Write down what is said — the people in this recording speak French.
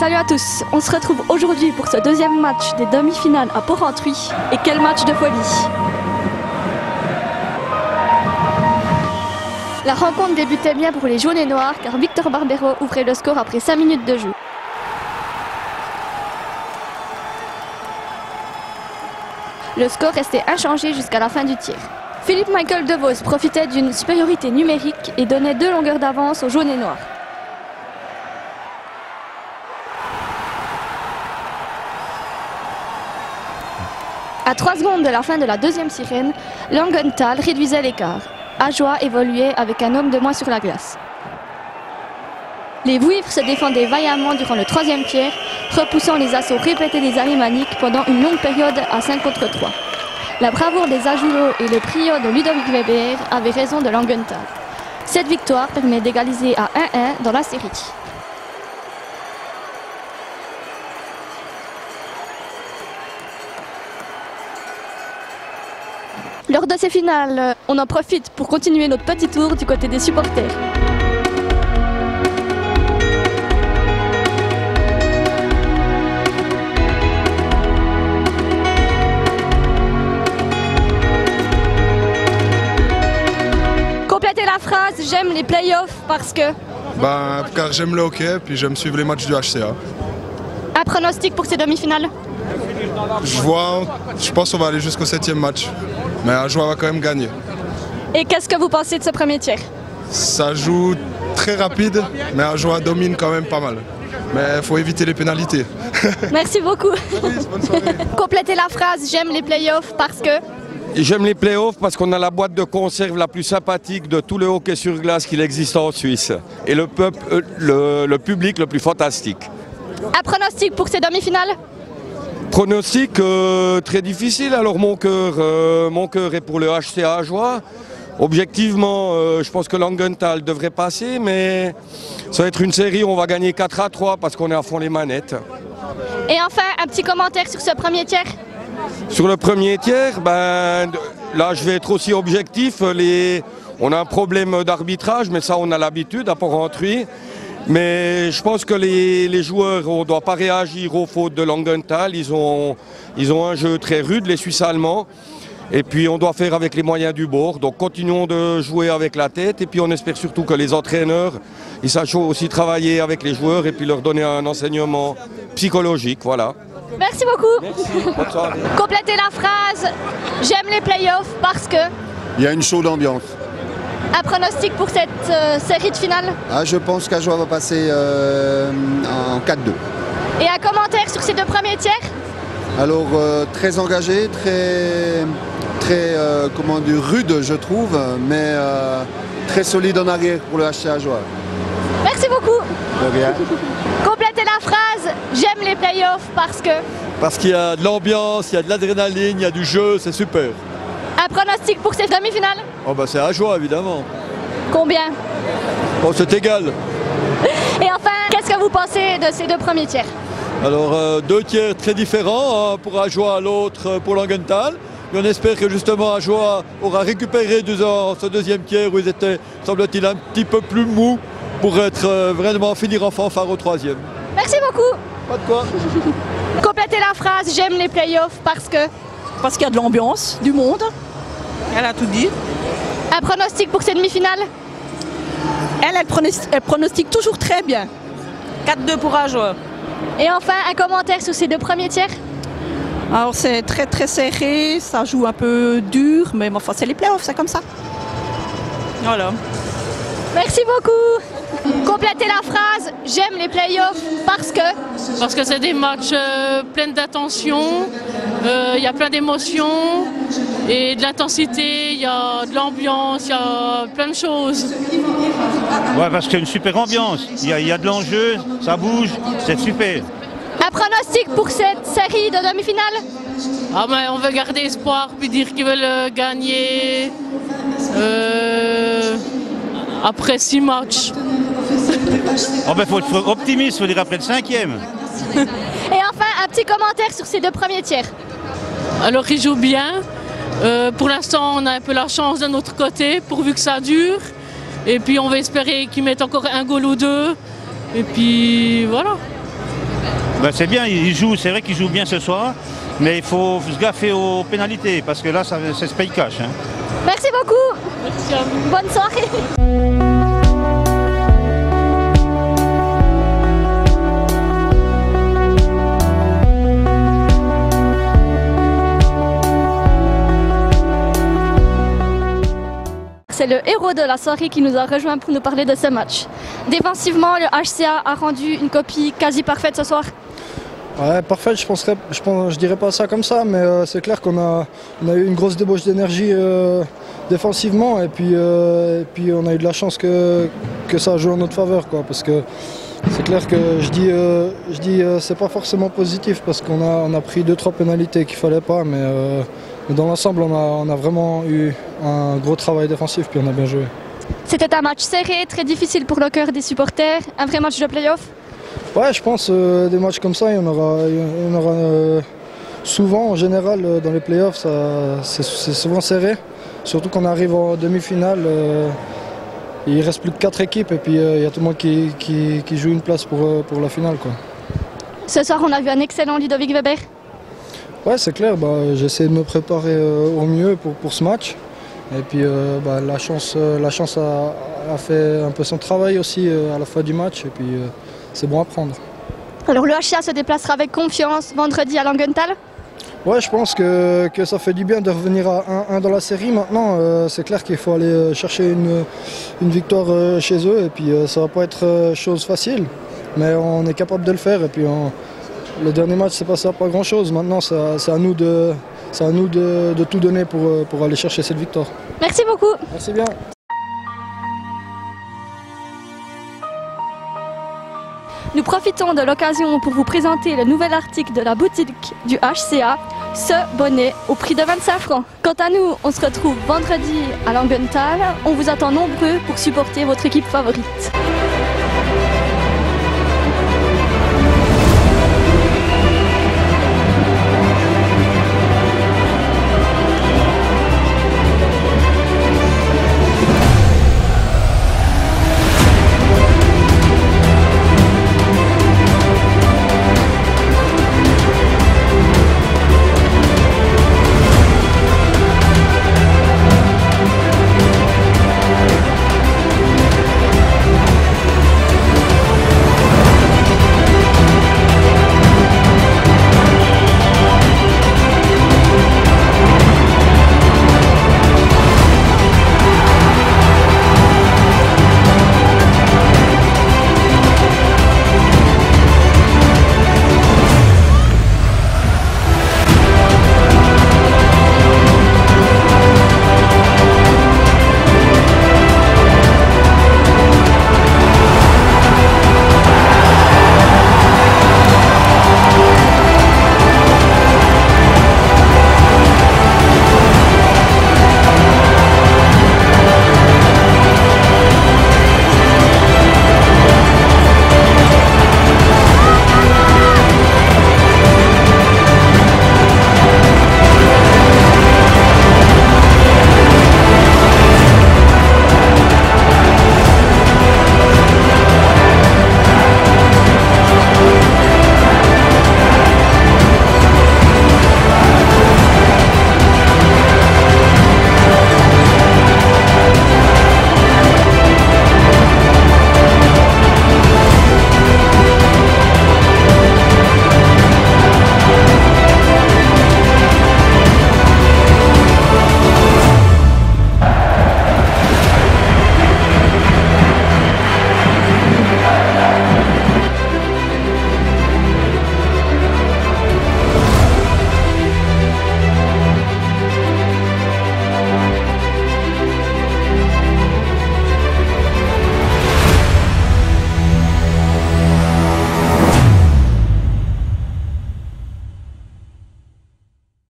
Salut à tous, on se retrouve aujourd'hui pour ce deuxième match des demi-finales à Porrentruy. Et quel match de folie La rencontre débutait bien pour les jaunes et noirs car Victor Barbero ouvrait le score après 5 minutes de jeu. Le score restait inchangé jusqu'à la fin du tir. Philippe Michael DeVos profitait d'une supériorité numérique et donnait deux longueurs d'avance aux jaunes et noirs. À 3 secondes de la fin de la deuxième sirène, Langenthal réduisait l'écart. Ajoie évoluait avec un homme de moins sur la glace. Les Vouivres se défendaient vaillamment durant le troisième tiers, repoussant les assauts répétés des Alémaniques pendant une longue période à 5 contre 3. La bravoure des Ajulots et le prio de Ludovic Weber avaient raison de Langenthal. Cette victoire permet d'égaliser à 1-1 dans la série. Lors de ces finales, on en profite pour continuer notre petit tour du côté des supporters. Complétez la phrase J'aime les playoffs parce que. Ben, car j'aime le hockey, puis j'aime suivre les matchs du HCA. Un pronostic pour ces demi-finales? Je vois, je pense qu'on va aller jusqu'au septième match. Mais Ajoie va quand même gagner. Et qu'est-ce que vous pensez de ce premier tiers Ça joue très rapide, mais Ajoie domine quand même pas mal. Mais il faut éviter les pénalités. Merci beaucoup. Bonne soirée. Complétez la phrase J'aime les playoffs parce que. J'aime les playoffs parce qu'on a la boîte de conserve la plus sympathique de tout le hockey sur glace qu'il existe en Suisse. Et le, peuple, euh, le, le public le plus fantastique. Un pronostic pour ces demi-finales? Pronostic euh, très difficile, alors mon cœur, euh, mon cœur est pour le HCA à joie. Objectivement, euh, je pense que Langenthal devrait passer, mais ça va être une série où on va gagner 4 à 3 parce qu'on est à fond les manettes. Et enfin, un petit commentaire sur ce premier tiers Sur le premier tiers, ben, là je vais être aussi objectif. Les... On a un problème d'arbitrage, mais ça on a l'habitude à Port-Rentruy. Mais je pense que les, les joueurs, on ne doit pas réagir aux fautes de Langenthal. Ils ont, ils ont un jeu très rude, les Suisses allemands. Et puis on doit faire avec les moyens du bord. Donc continuons de jouer avec la tête. Et puis on espère surtout que les entraîneurs, ils sachent aussi travailler avec les joueurs et puis leur donner un enseignement psychologique. Voilà. Merci beaucoup. Bonne soirée. Complétez la phrase J'aime les playoffs parce que. Il y a une chaude ambiance. Un pronostic pour cette euh, série de finale Ah, je pense qu'Ajoie va passer euh, en 4-2. Et un commentaire sur ces deux premiers tiers? Alors, euh, très engagé, très, très euh, comment dire, rude, je trouve, mais euh, très solide en arrière pour le HC Ajoie. Merci beaucoup. De rien. Complétez la phrase J'aime les playoffs parce que. Parce qu'il y a de l'ambiance, il y a de l'adrénaline, il y a du jeu, c'est super. Un pronostic pour ces demi-finales Oh bah c'est à joie évidemment. Combien Bon c'est égal. Et enfin, qu'est-ce que vous pensez de ces deux premiers tiers Alors euh, deux tiers très différents, un pour Ajoie, l'autre euh, pour Langenthal. Et on espère que justement Ajoie aura récupéré dans ce deuxième tiers où ils étaient, semble-t-il, un petit peu plus mous pour être euh, vraiment finir en fanfare au troisième. Merci beaucoup. Pas de quoi. Complétez la phrase J'aime les playoffs parce que. Parce qu'il y a de l'ambiance, du monde. Elle a tout dit. Un pronostic pour ces demi-finales Elle, elle, pronosti- elle pronostique toujours très bien. 4-2 pour Ajoie. Et enfin, un commentaire sur ces deux premiers tiers Alors c'est très très serré, ça joue un peu dur, mais enfin c'est les playoffs, c'est comme ça. Voilà. Merci beaucoup. Complétez la phrase J'aime les playoffs parce que. Parce que c'est des matchs euh, pleins d'attention, euh, il y a plein d'émotions et de l'intensité, il y a de l'ambiance, il y a plein de choses. Ouais, parce qu'il y a une super ambiance. Il y a, il y a de l'enjeu, ça bouge, c'est super. Un pronostic pour cette série de demi-finale Ah ben, on veut garder espoir puis dire qu'ils veulent euh, gagner euh, après six matchs. Oh ben, faut être optimiste, faut dire après le cinquième. Et enfin, un petit commentaire sur ces deux premiers tiers. Alors ils jouent bien. Euh, pour l'instant, on a un peu la chance de notre côté, pourvu que ça dure. Et puis on va espérer qu'ils mettent encore un goal ou deux. Et puis voilà. Ben, c'est bien, il joue, c'est vrai qu'il joue bien ce soir, mais il faut se gaffer aux pénalités parce que là, ça, ça se paye cash. hein. Merci beaucoup. Merci à vous. Bonne soirée. Le héros de la soirée qui nous a rejoint pour nous parler de ce match. Défensivement, le HCA a rendu une copie quasi parfaite ce soir. Ouais, parfait, je penserais, je, je dirais pas ça comme ça, mais euh, c'est clair qu'on a, on a eu une grosse débauche d'énergie euh, défensivement et puis, euh, puis on a eu de la chance que, que ça a joué en notre faveur. Quoi, parce que c'est clair que je dis, je dis c'est pas forcément positif parce qu'on a, on a pris deux trois pénalités qu'il fallait pas, mais, mais dans l'ensemble on a, on a vraiment eu un gros travail défensif puis on a bien joué. C'était un match serré, très difficile pour le cœur des supporters, un vrai match de playoff? Ouais, je pense euh, des matchs comme ça, il y en aura, il y en aura euh, souvent. En général, euh, dans les playoffs, c'est souvent serré. Surtout qu'on arrive en demi-finale. il reste plus que quatre équipes et puis il y a tout le monde qui, qui- qui joue une place pour, pour la finale. Quoi. Ce soir, on a vu un excellent Ludovic Weber. Ouais, c'est clair. Bah, J'ai essayé de me préparer au mieux pour, pour ce match. Et puis euh, bah, la chance, euh, la chance a, a fait un peu son travail aussi euh, à la fin du match. Et puis euh, c'est bon à prendre. Alors le HCA se déplacera avec confiance vendredi à Langenthal. Ouais, je pense que, que ça fait du bien de revenir à 1-1 dans la série. Maintenant, c'est clair qu'il faut aller chercher une, une victoire chez eux. Et puis, ça va pas être chose facile. Mais on est capable de le faire. Et puis, on- le dernier match, c'est passé à pas grand-chose. Maintenant, c'est à, c'est à nous, de, c'est à nous de, de tout donner pour, euh, pour aller chercher cette victoire. Merci beaucoup. Merci bien. Nous profitons de l'occasion pour vous présenter le nouvel article de la boutique du HCA, ce bonnet au prix de 25 francs. Quant à nous, on se retrouve vendredi à Langenthal. On vous attend nombreux pour supporter votre équipe favorite.